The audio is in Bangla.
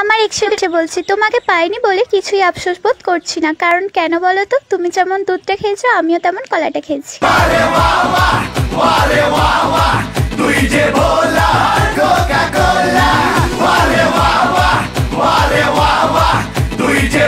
আমার একশো বলছি তোমাকে পাইনি বলে কিছুই আফসোস বোধ করছি না কারণ কেন বলো তো তুমি যেমন দুধটা খেয়েছো আমিও তেমন কলাটা খেয়েছি তুই যে